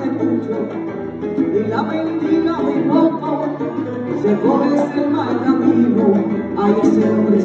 de mucho y la mentira de poco, se corre ese mal camino, hay ese hombre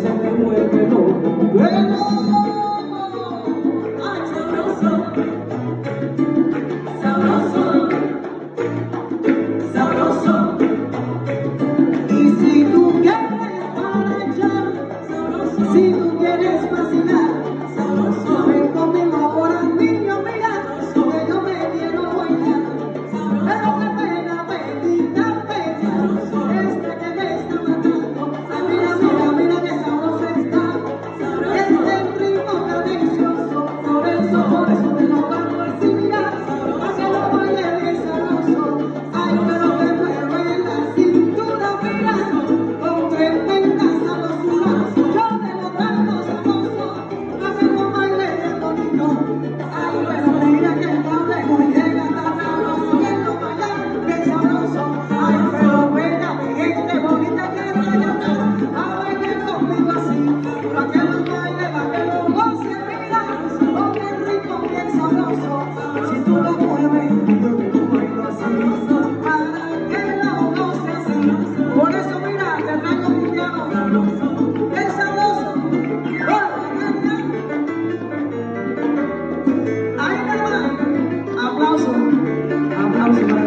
Thank you.